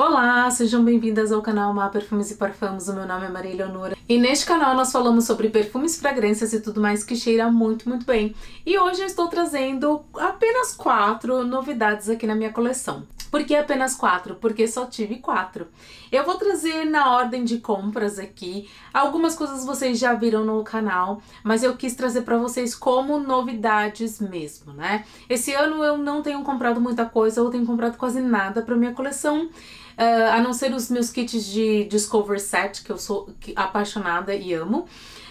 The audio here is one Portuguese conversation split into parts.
Olá, sejam bem-vindas ao canal Má Perfumes e Parfums. O meu nome é Maria Leonora e neste canal nós falamos sobre perfumes, fragrâncias e tudo mais que cheira muito, muito bem. E hoje eu estou trazendo apenas quatro novidades aqui na minha coleção. Por que apenas quatro? Porque só tive quatro. Eu vou trazer na ordem de compras aqui. Algumas coisas vocês já viram no canal, mas eu quis trazer para vocês como novidades mesmo, né? Esse ano eu não tenho comprado muita coisa, eu tenho comprado quase nada para minha coleção. Uh, a não ser os meus kits de Discover Set, que eu sou apaixonada e amo.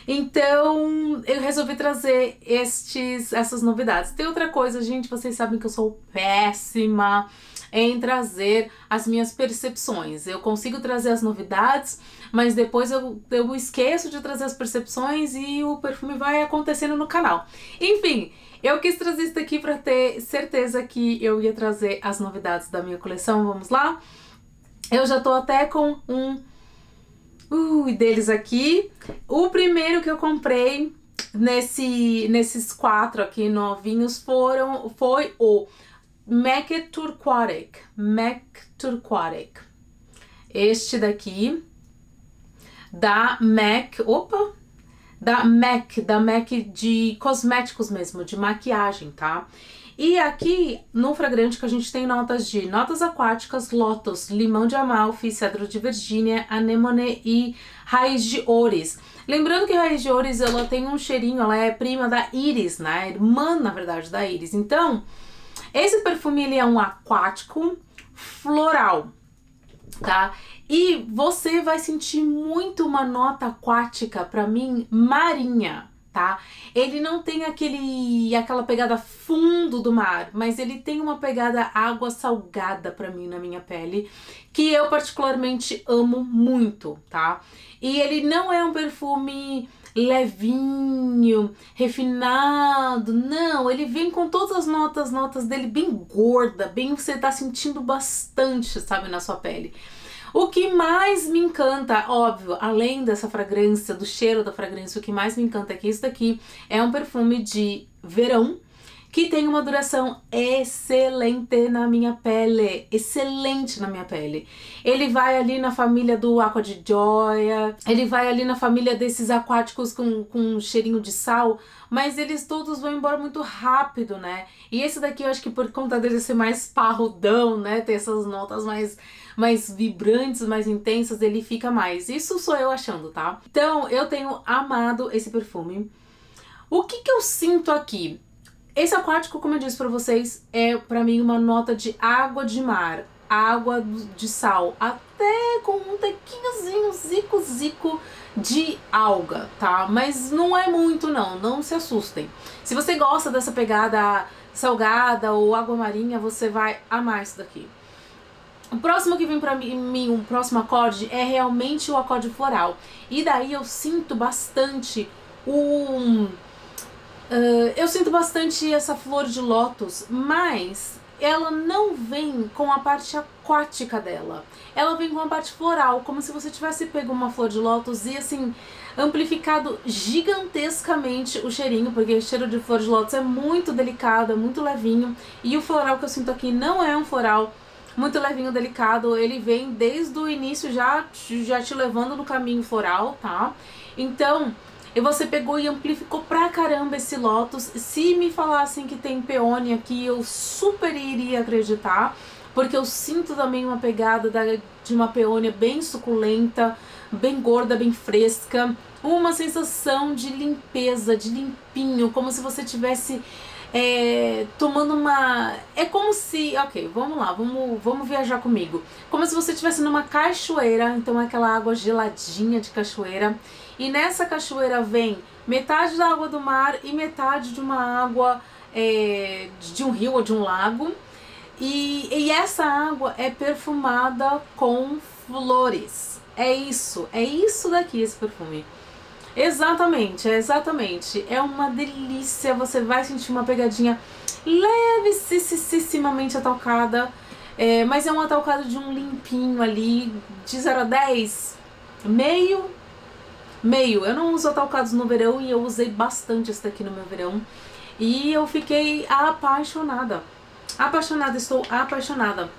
Então, eu resolvi trazer estes, essas novidades. Tem outra coisa, gente, vocês sabem que eu sou péssima em trazer as minhas percepções. Eu consigo trazer as novidades, mas depois eu, eu esqueço de trazer as percepções e o perfume vai acontecendo no canal. Enfim, eu quis trazer isso aqui para ter certeza que eu ia trazer as novidades da minha coleção. Vamos lá? Eu já tô até com um uh, deles aqui. O primeiro que eu comprei nesse, nesses quatro aqui novinhos foram, foi o MAC Turquatic. MAC Turquatic. Este daqui da MAC, opa, da MAC, da MAC de cosméticos mesmo, de maquiagem, tá? E aqui no fragrante que a gente tem notas de notas aquáticas, lótus, limão de amalfi, cedro de Virgínia, anemone e raiz de oures. Lembrando que a raiz de oures ela tem um cheirinho, ela é prima da íris, né? Irmã, na verdade, da íris. Então, esse perfume ele é um aquático floral, tá? E você vai sentir muito uma nota aquática, para mim, marinha, tá? Ele não tem aquele aquela pegada fundo do mar, mas ele tem uma pegada água salgada para mim na minha pele, que eu particularmente amo muito, tá? E ele não é um perfume levinho, refinado. Não, ele vem com todas as notas, notas dele bem gorda, bem você tá sentindo bastante, sabe, na sua pele. O que mais me encanta, óbvio, além dessa fragrância, do cheiro da fragrância, o que mais me encanta é que isso daqui é um perfume de verão, que tem uma duração excelente na minha pele, excelente na minha pele. Ele vai ali na família do Aqua de Joia, ele vai ali na família desses aquáticos com, com cheirinho de sal, mas eles todos vão embora muito rápido, né? E esse daqui eu acho que por conta dele ser mais parrudão, né, ter essas notas mais mais vibrantes, mais intensas, ele fica mais. Isso sou eu achando, tá? Então, eu tenho amado esse perfume. O que que eu sinto aqui? Esse aquático, como eu disse para vocês, é para mim uma nota de água de mar, água de sal, até com um tequinhozinho, zico, zico de alga, tá? Mas não é muito não, não se assustem. Se você gosta dessa pegada salgada ou água marinha, você vai amar isso daqui. O próximo que vem pra mim, o próximo acorde, é realmente o acorde floral. E daí eu sinto bastante um Uh, eu sinto bastante essa flor de lótus, mas ela não vem com a parte aquática dela. Ela vem com a parte floral, como se você tivesse pego uma flor de lótus e assim amplificado gigantescamente o cheirinho, porque o cheiro de flor de lótus é muito delicado, é muito levinho, e o floral que eu sinto aqui não é um floral muito levinho, delicado, ele vem desde o início já, já te levando no caminho floral, tá? Então, e você pegou e amplificou pra caramba esse Lotus. Se me falassem que tem peônia aqui, eu super iria acreditar. Porque eu sinto também uma pegada da, de uma peônia bem suculenta, bem gorda, bem fresca. Uma sensação de limpeza, de limpinho, como se você tivesse é, tomando uma. É como se. Ok, vamos lá, vamos, vamos viajar comigo. Como se você estivesse numa cachoeira, então é aquela água geladinha de cachoeira. E nessa cachoeira vem metade da água do mar e metade de uma água é, de um rio ou de um lago. E, e essa água é perfumada com flores. É isso, é isso daqui esse perfume. Exatamente, exatamente. É uma delícia, você vai sentir uma pegadinha levecissimamente atocada, é, mas é uma atocada de um limpinho ali, de 0 a 10, meio, meio. Eu não uso atalcados no verão e eu usei bastante esse daqui no meu verão. E eu fiquei apaixonada. Apaixonada, estou apaixonada.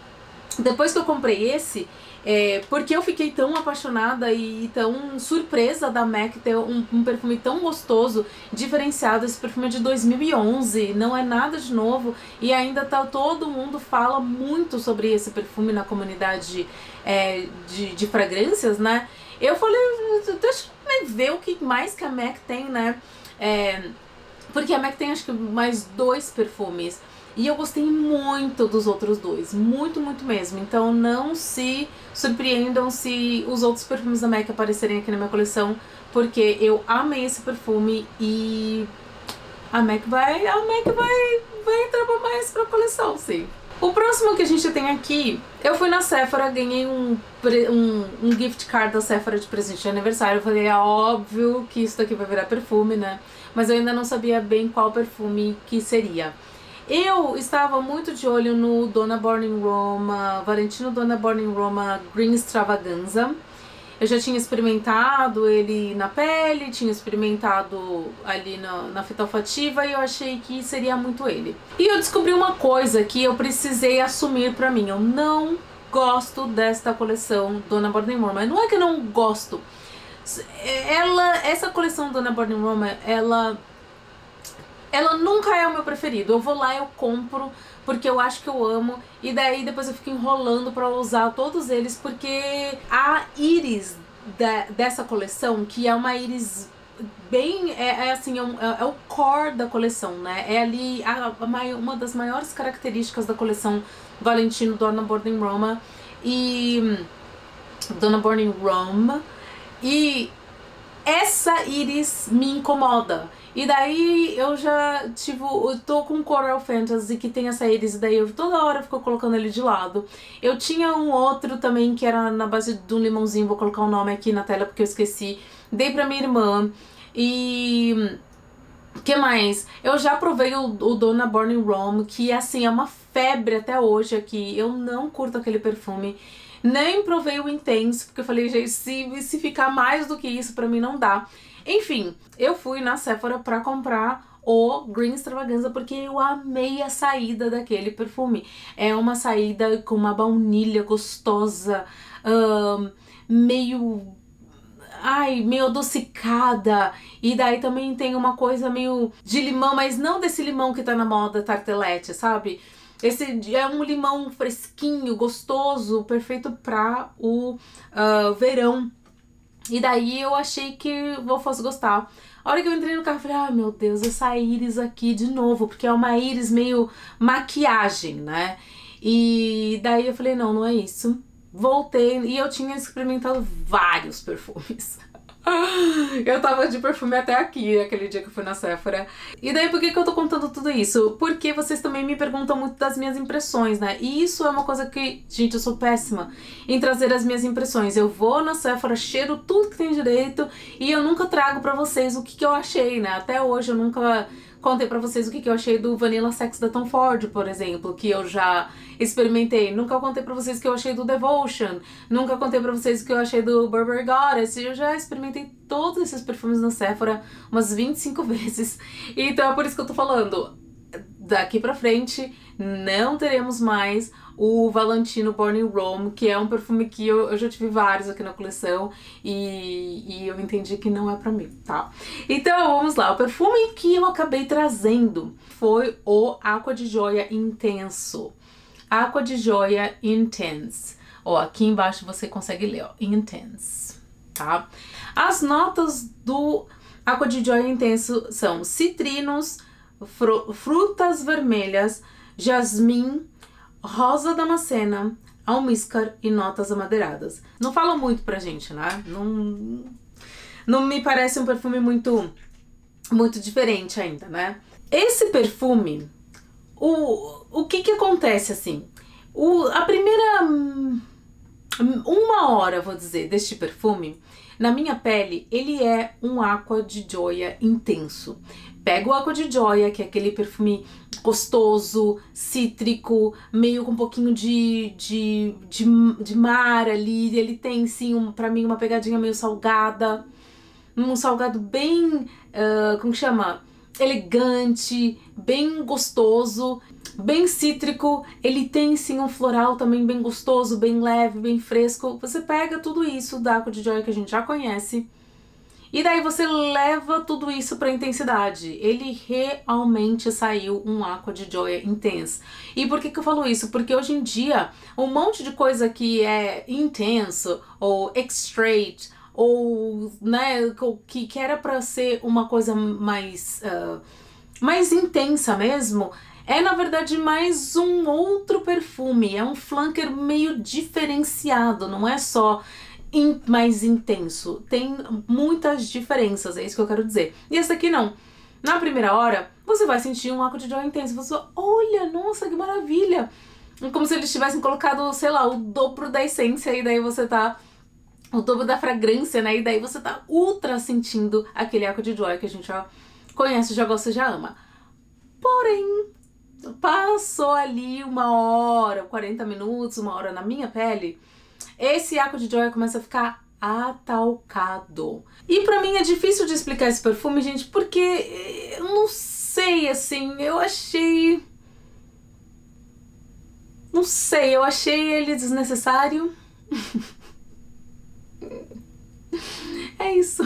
depois que eu comprei esse, é, porque eu fiquei tão apaixonada e tão surpresa da MAC ter um, um, perfume tão gostoso, diferenciado. Esse perfume é de 2011, não é nada de novo e ainda tá todo mundo fala muito sobre esse perfume na comunidade é, de, de fragrâncias, né? Eu falei, deixa eu ver o que mais que a MAC tem, né? É, porque a MAC tem acho que mais dois perfumes. E eu gostei muito dos outros dois, muito, muito mesmo. Então não se surpreendam se os outros perfumes da MAC aparecerem aqui na minha coleção, porque eu amei esse perfume e a MAC vai, a MAC vai, vai entrar mais pra coleção, sim. O próximo que a gente tem aqui, eu fui na Sephora, ganhei um, um, um gift card da Sephora de presente de aniversário. Eu falei, é óbvio que isso daqui vai virar perfume, né? Mas eu ainda não sabia bem qual perfume que seria. Eu estava muito de olho no Dona Born Roma, Valentino Dona Born Roma Green Extravaganza. Eu já tinha experimentado ele na pele, tinha experimentado ali na, na fita olfativa e eu achei que seria muito ele. E eu descobri uma coisa que eu precisei assumir pra mim. Eu não gosto desta coleção Dona in Roma. Não é que eu não gosto. Ela, essa coleção Dona Born in Roma, ela ela nunca é o meu preferido. Eu vou lá, eu compro, porque eu acho que eu amo, e daí depois eu fico enrolando para usar todos eles, porque a íris da, dessa coleção, que é uma íris bem é, é assim é, um, é, é, o core da coleção né é ali a, a uma das maiores características da coleção Valentino Donna Born Roma e Donna Born in Rome e essa íris me incomoda e daí eu já, tipo, eu tô com Coral Fantasy que tem essa íris, e daí eu toda hora fico colocando ele de lado. Eu tinha um outro também que era na base de um limãozinho, vou colocar o nome aqui na tela porque eu esqueci. Dei pra minha irmã e que mais? Eu já provei o, o Dona Born in Rome, que assim, é uma febre até hoje aqui. Eu não curto aquele perfume. Nem provei o Intense, porque eu falei, gente, se, se ficar mais do que isso, pra mim não dá. Enfim, eu fui na Sephora pra comprar o Green Extravaganza porque eu amei a saída daquele perfume. É uma saída com uma baunilha gostosa, meio ai, meio adocicada. E daí também tem uma coisa meio de limão, mas não desse limão que tá na moda tartelete, sabe? Esse é um limão fresquinho, gostoso, perfeito para o uh, verão. E daí eu achei que eu fosse gostar. A hora que eu entrei no carro, eu falei, ai ah, meu Deus, essa íris aqui de novo, porque é uma íris meio maquiagem, né? E daí eu falei, não, não é isso. Voltei e eu tinha experimentado vários perfumes. Eu tava de perfume até aqui, aquele dia que eu fui na Sephora. E daí, por que, que eu tô contando tudo isso? Porque vocês também me perguntam muito das minhas impressões, né? E isso é uma coisa que, gente, eu sou péssima em trazer as minhas impressões. Eu vou na Sephora, cheiro tudo que tem direito e eu nunca trago pra vocês o que, que eu achei, né? Até hoje eu nunca contei pra vocês o que, que eu achei do Vanilla Sex da Tom Ford, por exemplo, que eu já experimentei. Nunca contei pra vocês o que eu achei do Devotion. Nunca contei pra vocês o que eu achei do Burberry Goddess. Eu já experimentei todos esses perfumes na Sephora umas 25 vezes. Então é por isso que eu tô falando. Daqui pra frente não teremos mais o Valentino Born in Rome, que é um perfume que eu, eu já tive vários aqui na coleção e, e eu entendi que não é pra mim, tá? Então vamos lá, o perfume que eu acabei trazendo foi o Aqua de Joia Intenso. Aqua de Joia Intense. Ó, aqui embaixo você consegue ler, ó, Intense, tá? As notas do Aqua de Joia Intenso são citrinos, fru frutas vermelhas, jasmim, rosa damascena, almíscar e notas amadeiradas. Não fala muito pra gente, né? Não, não me parece um perfume muito, muito diferente ainda, né? Esse perfume, o, o que que acontece assim? O, a primeira uma hora, vou dizer, deste perfume, na minha pele, ele é um aqua de joia intenso. Pega o aqua de joia, que é aquele perfume gostoso, cítrico, meio com um pouquinho de, de, de, de mar ali. Ele tem, sim, um, pra mim, uma pegadinha meio salgada. Um salgado bem, uh, como chama? Elegante, bem gostoso. bem cítrico, ele tem sim um floral também bem gostoso, bem leve, bem fresco. Você pega tudo isso da Aqua de Joy que a gente já conhece e daí você leva tudo isso para intensidade. Ele realmente saiu um Aqua de Joia Intense. E por que, que eu falo isso? Porque hoje em dia, um monte de coisa que é intenso ou extrate ou né, que, que era para ser uma coisa mais, uh, mais intensa mesmo, é na verdade mais um outro perfume, é um flanker meio diferenciado, não é só in, mais intenso. Tem muitas diferenças, é isso que eu quero dizer. E esse aqui não. Na primeira hora, você vai sentir um arco de joy intenso. Você, olha, nossa, que maravilha! Como se eles tivessem colocado, sei lá, o dobro da essência e daí você tá o dobro da fragrância, né? E daí você tá ultra sentindo aquele arco de joy que a gente já conhece, já gosta, já ama. Porém, passou ali uma hora, 40 minutos, uma hora na minha pele, esse Aqua de Joy começa a ficar atalcado. E para mim é difícil de explicar esse perfume, gente, porque eu não sei, assim, eu achei... Não sei, eu achei ele desnecessário. é isso.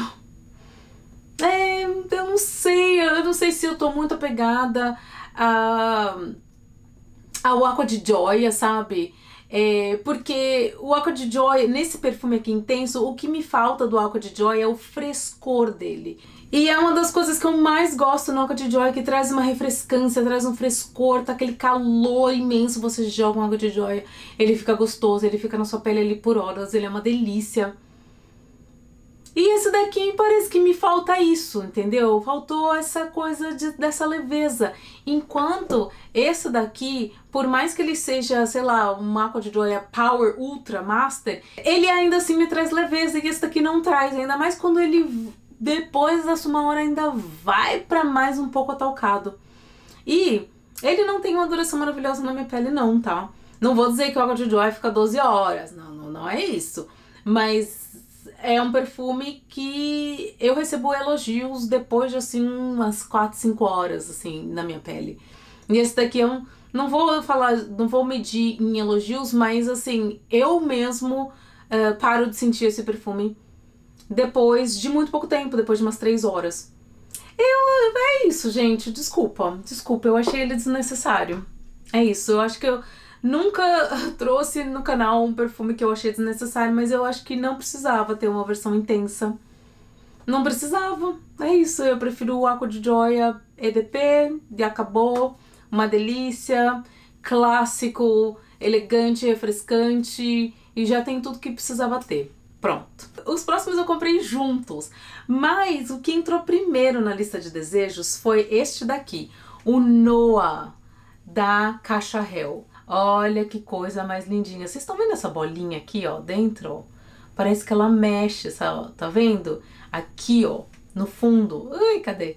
É, eu não sei, eu não sei se eu tô muito apegada a, ao Aqua de Joia, sabe? É, porque o Aqua de Joy, nesse perfume aqui intenso, o que me falta do Aqua de Joy é o frescor dele. E é uma das coisas que eu mais gosto no Aqua de Joy, que traz uma refrescância, traz um frescor, tá aquele calor imenso, você joga um Aqua de Joy, ele fica gostoso, ele fica na sua pele ali por horas, ele é uma delícia. E esse daqui parece que me falta isso, entendeu? Faltou essa coisa de, dessa leveza. Enquanto esse daqui, por mais que ele seja, sei lá, um Aqua de Joia Power Ultra Master, ele ainda assim me traz leveza e esse daqui não traz. Ainda mais quando ele, depois da sua hora, ainda vai para mais um pouco atalcado. E ele não tem uma duração maravilhosa na minha pele não, tá? Não vou dizer que o Aqua de Joia fica 12 horas, não, não, não é isso. Mas é um perfume que eu recebo elogios depois de assim umas 4, 5 horas assim na minha pele. E esse daqui é não vou falar, não vou medir em elogios, mas assim, eu mesmo uh, paro de sentir esse perfume depois de muito pouco tempo, depois de umas 3 horas. Eu, é isso, gente, desculpa, desculpa, eu achei ele desnecessário. É isso, eu acho que eu Nunca trouxe no canal um perfume que eu achei desnecessário, mas eu acho que não precisava ter uma versão intensa. Não precisava. É isso, eu prefiro o Aqua de Joia EDP, e acabou. Uma delícia, clássico, elegante, refrescante e já tem tudo que precisava ter. Pronto. Os próximos eu comprei juntos, mas o que entrou primeiro na lista de desejos foi este daqui, o Noah da Caixa Hell. Olha que coisa mais lindinha. Vocês estão vendo essa bolinha aqui, ó, dentro? Parece que ela mexe, sabe? tá vendo? Aqui, ó, no fundo. Ai, cadê?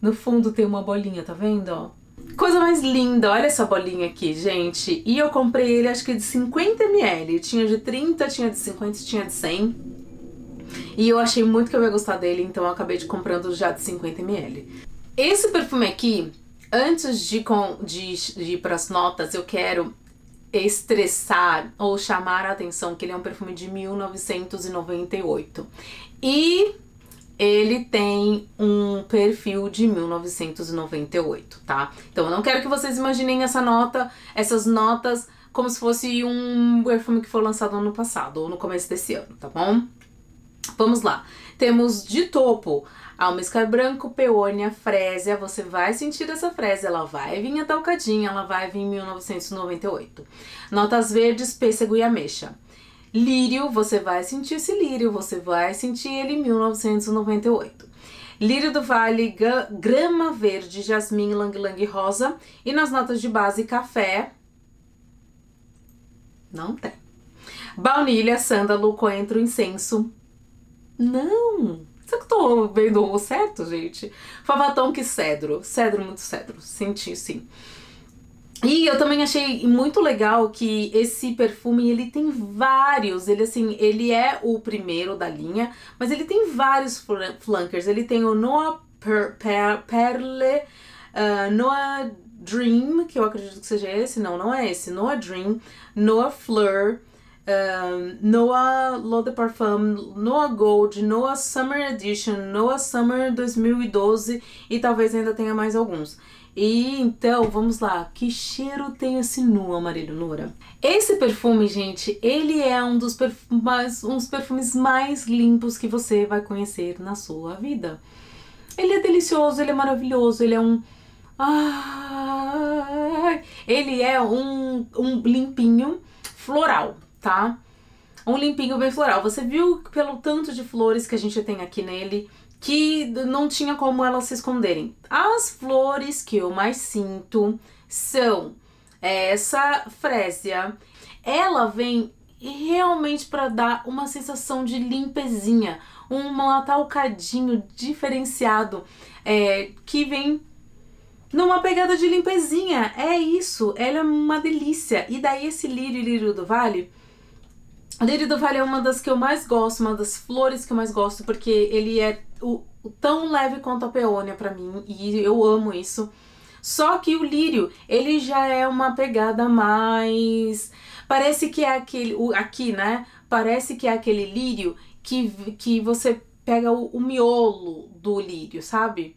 No fundo tem uma bolinha, tá vendo? Coisa mais linda, olha essa bolinha aqui, gente. E eu comprei ele, acho que de 50ml. Tinha de 30, tinha de 50, tinha de 100. E eu achei muito que eu ia gostar dele, então eu acabei de comprando já de 50ml. Esse perfume aqui, Antes de, com, de, de ir para as notas, eu quero estressar ou chamar a atenção que ele é um perfume de 1998. E ele tem um perfil de 1998, tá? Então eu não quero que vocês imaginem essa nota, essas notas como se fosse um perfume que foi lançado ano passado ou no começo desse ano, tá bom? Vamos lá. Temos de topo Almescar branco, peônia, frésia, você vai sentir essa frésia, ela vai vir atalcadinha, ela vai vir em 1998. Notas verdes, pêssego e ameixa. Lírio, você vai sentir esse lírio, você vai sentir ele em 1998. Lírio do Vale, grama verde, jasmim, lang lang rosa. E nas notas de base, café. Não tem. Baunilha, sândalo, coentro, incenso. Não! Será que eu tô vendo o certo, gente? Favatão que cedro. Cedro, muito cedro. Senti, sim. E eu também achei muito legal que esse perfume, ele tem vários, ele assim, ele é o primeiro da linha, mas ele tem vários flankers. Ele tem o Noa per, per, Perle, uh, Noa Dream, que eu acredito que seja esse, não, não é esse, Noah Dream, Noah Fleur, Noah L'Eau de Parfum, Noah Gold, Noah Summer Edition, Noah Summer 2012 e talvez ainda tenha mais alguns. E então, vamos lá, que cheiro tem esse nu, Amarillo Nura? Esse perfume, gente, ele é um dos perfumes, uns perfumes mais limpos que você vai conhecer na sua vida. Ele é delicioso, ele é maravilhoso, ele é um ah, ele é um, um limpinho floral, tá? Um limpinho bem floral. Você viu pelo tanto de flores que a gente tem aqui nele que não tinha como elas se esconderem. As flores que eu mais sinto são essa frésia. Ela vem realmente para dar uma sensação de limpezinha, um atalcadinho diferenciado é, que vem numa pegada de limpezinha. É isso, ela é uma delícia. E daí esse lírio, lírio do vale, lírio do vale é uma das que eu mais gosto, uma das flores que eu mais gosto, porque ele é o, o tão leve quanto a peônia para mim, e eu amo isso. Só que o lírio, ele já é uma pegada mais. Parece que é aquele. O, aqui, né? Parece que é aquele lírio que, que você pega o, o miolo do lírio, sabe?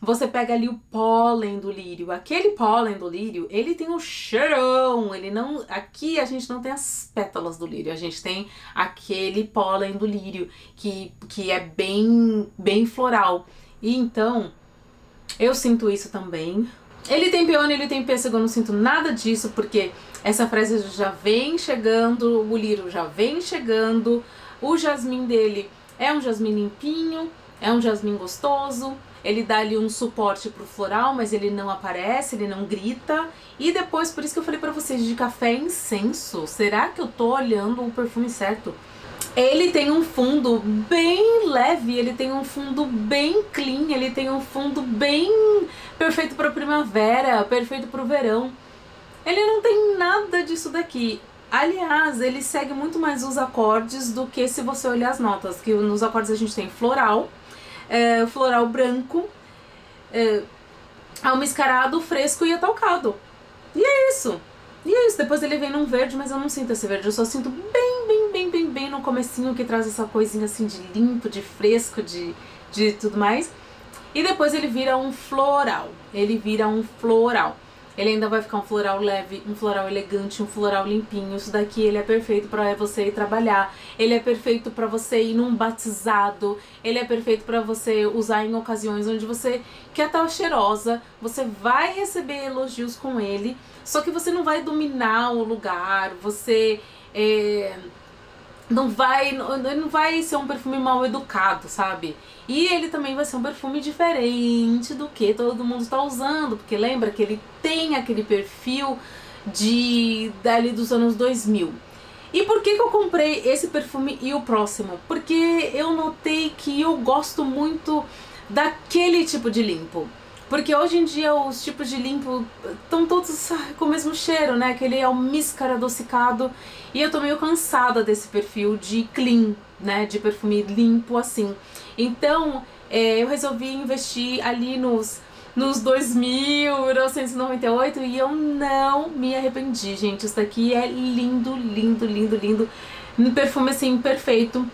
Você pega ali o pólen do lírio. Aquele pólen do lírio, ele tem um cheirão. Ele não. Aqui a gente não tem as pétalas do lírio. A gente tem aquele pólen do lírio que, que é bem, bem floral. E então, eu sinto isso também. Ele tem peônio, ele tem pêssego, eu não sinto nada disso, porque essa fresa já vem chegando, o lírio já vem chegando, o jasmim dele é um jasmim limpinho, é um jasmim gostoso, ele dá ali um suporte pro floral, mas ele não aparece, ele não grita. E depois, por isso que eu falei para vocês de café e incenso. Será que eu tô olhando o perfume certo? Ele tem um fundo bem leve, ele tem um fundo bem clean, ele tem um fundo bem perfeito para primavera, perfeito para o verão. Ele não tem nada disso daqui. Aliás, ele segue muito mais os acordes do que se você olhar as notas, que nos acordes a gente tem floral, é, floral branco, é, almiscarado, fresco e atalcado. E é isso. E é isso. Depois ele vem num verde, mas eu não sinto esse verde. Eu só sinto bem, bem, bem, bem, bem no comecinho que traz essa coisinha assim de limpo, de fresco, de, de tudo mais. E depois ele vira um floral. Ele vira um floral. Ele ainda vai ficar um floral leve, um floral elegante, um floral limpinho. Isso daqui ele é perfeito para você ir trabalhar. Ele é perfeito para você ir num batizado. Ele é perfeito para você usar em ocasiões onde você quer estar cheirosa. Você vai receber elogios com ele, só que você não vai dominar o lugar. Você é, não vai não vai ser um perfume mal educado, sabe? E ele também vai ser um perfume diferente do que todo mundo está usando, porque lembra que ele tem aquele perfil de dali dos anos 2000. E por que, que eu comprei esse perfume e o próximo? Porque eu notei que eu gosto muito daquele tipo de limpo. Porque hoje em dia os tipos de limpo estão todos com o mesmo cheiro, né? Aquele almíscar adocicado. E eu tô meio cansada desse perfil de clean, né? De perfume limpo assim. Então é, eu resolvi investir ali nos, nos 2.998 e eu não me arrependi, gente. Isso daqui é lindo, lindo, lindo, lindo. Um perfume assim perfeito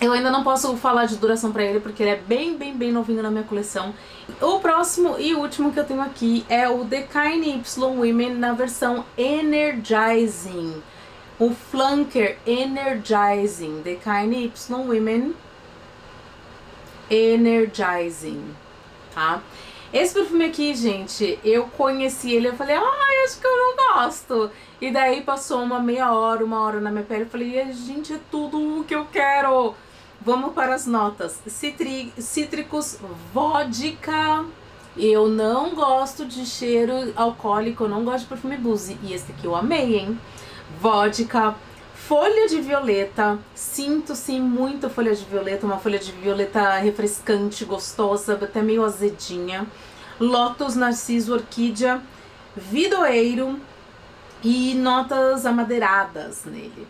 eu ainda não posso falar de duração pra ele, porque ele é bem, bem, bem novinho na minha coleção. O próximo e último que eu tenho aqui é o Decine Y Women na versão Energizing. O Flanker Energizing. Decine Y Women Energizing, tá? Esse perfume aqui, gente, eu conheci ele, eu falei, ai, acho que eu não gosto. E daí passou uma meia hora, uma hora na minha pele, eu falei, gente, é tudo o que eu quero. Vamos para as notas. Citri, cítricos, vodka. Eu não gosto de cheiro alcoólico, eu não gosto de perfume boozy. E esse aqui eu amei, hein? Vodka, folha de violeta. Sinto sim muito folha de violeta, uma folha de violeta refrescante, gostosa, até meio azedinha. Lotus, narciso, orquídea, vidoeiro e notas amadeiradas nele.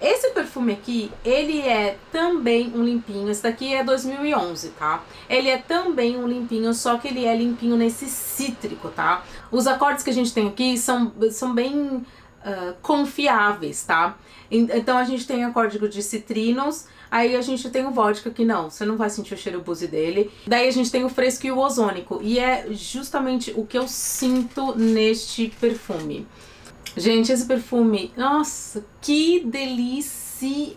Esse perfume aqui, ele é também um limpinho. Esse daqui é 2011, tá? Ele é também um limpinho, só que ele é limpinho nesse cítrico, tá? Os acordes que a gente tem aqui são, são bem uh, confiáveis, tá? Então a gente tem acorde de citrinos, aí a gente tem o vodka que não, você não vai sentir o cheiro buzzy dele. Daí a gente tem o fresco e o ozônico, e é justamente o que eu sinto neste perfume. Gente, esse perfume, nossa, que delícia!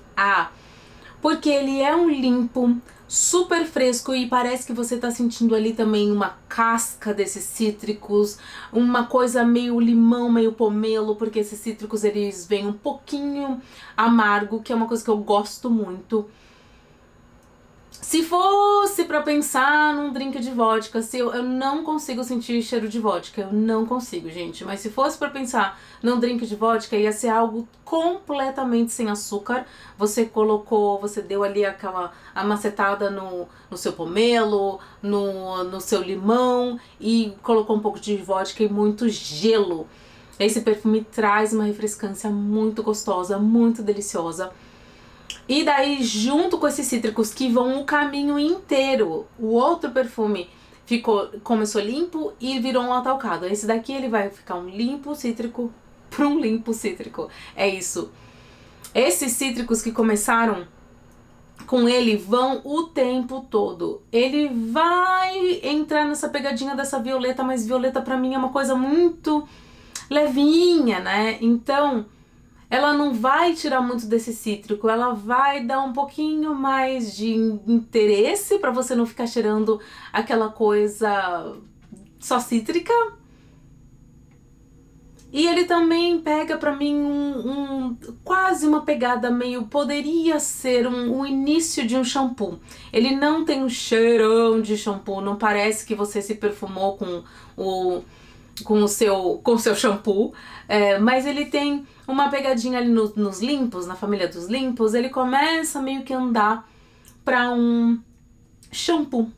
Porque ele é um limpo, super fresco e parece que você tá sentindo ali também uma casca desses cítricos, uma coisa meio limão, meio pomelo, porque esses cítricos eles vêm um pouquinho amargo, que é uma coisa que eu gosto muito. Se fosse para pensar num drink de vodka, se eu, eu não consigo sentir cheiro de vodka, eu não consigo, gente. Mas se fosse para pensar num drink de vodka, ia ser algo completamente sem açúcar. Você colocou, você deu ali aquela amacetada no, no seu pomelo, no, no seu limão e colocou um pouco de vodka e muito gelo. Esse perfume traz uma refrescância muito gostosa, muito deliciosa. E daí, junto com esses cítricos que vão o caminho inteiro, o outro perfume ficou começou limpo e virou um atalcado. Esse daqui ele vai ficar um limpo cítrico para um limpo cítrico. É isso. Esses cítricos que começaram com ele vão o tempo todo. Ele vai entrar nessa pegadinha dessa violeta, mas violeta para mim é uma coisa muito levinha, né? Então, ela não vai tirar muito desse cítrico, ela vai dar um pouquinho mais de interesse para você não ficar cheirando aquela coisa só cítrica. E ele também pega para mim um, um, quase uma pegada meio poderia ser um, o início de um shampoo. Ele não tem um cheirão de shampoo, não parece que você se perfumou com o com o seu, com o seu shampoo, é, mas ele tem uma pegadinha ali no, nos limpos, na família dos limpos, ele começa meio que andar para um shampoo.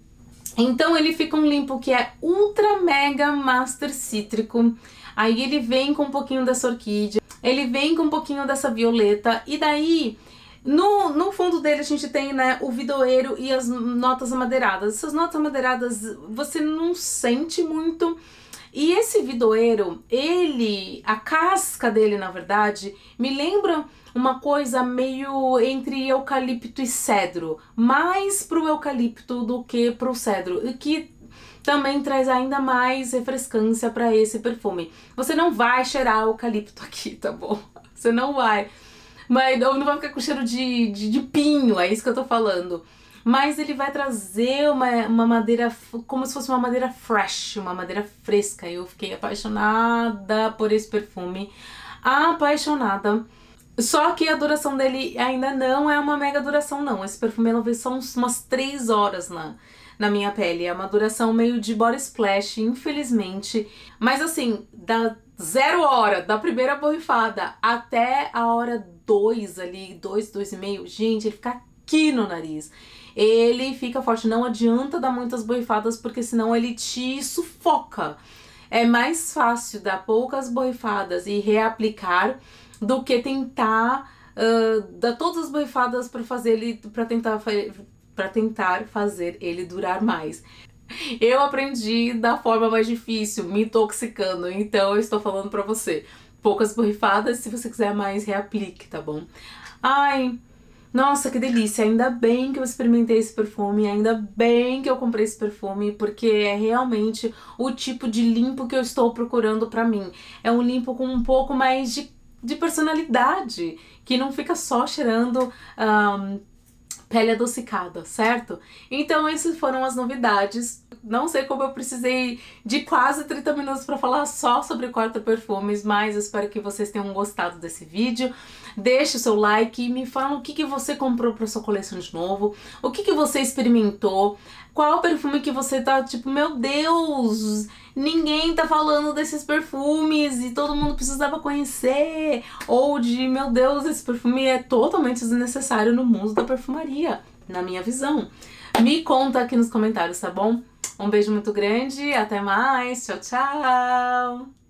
Então ele fica um limpo que é ultra mega master cítrico. Aí ele vem com um pouquinho dessa orquídea, ele vem com um pouquinho dessa violeta e daí no, no fundo dele a gente tem né, o vidoeiro e as notas amadeiradas. Essas notas amadeiradas você não sente muito, e esse vidoeiro, ele, a casca dele, na verdade, me lembra uma coisa meio entre eucalipto e cedro, mais pro eucalipto do que pro cedro, e que também traz ainda mais refrescância para esse perfume. Você não vai cheirar eucalipto aqui, tá bom? Você não vai. Mas não vai ficar com cheiro de, de, de pinho, é isso que eu tô falando mas ele vai trazer uma, uma madeira como se fosse uma madeira fresh, uma madeira fresca. Eu fiquei apaixonada por esse perfume, apaixonada. Só que a duração dele ainda não é uma mega duração, não. Esse perfume ela veio só umas 3 horas na, na minha pele. É uma duração meio de body splash, infelizmente. Mas assim, da zero hora, da primeira borrifada até a hora 2 ali, 2, 2 e meio, gente, ele fica aqui no nariz ele fica forte. Não adianta dar muitas borrifadas, porque senão ele te sufoca. É mais fácil dar poucas borrifadas e reaplicar do que tentar uh, dar todas as borrifadas para fazer ele para tentar para tentar fazer ele durar mais. Eu aprendi da forma mais difícil, me intoxicando, então eu estou falando para você. Poucas borrifadas, se você quiser mais, reaplique, tá bom? Ai, nossa, que delícia! Ainda bem que eu experimentei esse perfume, ainda bem que eu comprei esse perfume, porque é realmente o tipo de limpo que eu estou procurando para mim. É um limpo com um pouco mais de, de personalidade, que não fica só cheirando. Um, pele adocicada, certo? Então essas foram as novidades. Não sei como eu precisei de quase 30 minutos para falar só sobre quarto perfumes, mas espero que vocês tenham gostado desse vídeo. Deixe o seu like e me fala o que, que você comprou para sua coleção de novo, o que, que você experimentou, qual perfume que você tá tipo, meu Deus, ninguém tá falando desses perfumes e todo mundo precisava conhecer, ou de meu Deus, esse perfume é totalmente desnecessário no mundo da perfumaria, na minha visão. Me conta aqui nos comentários, tá bom? Um beijo muito grande, até mais, tchau, tchau!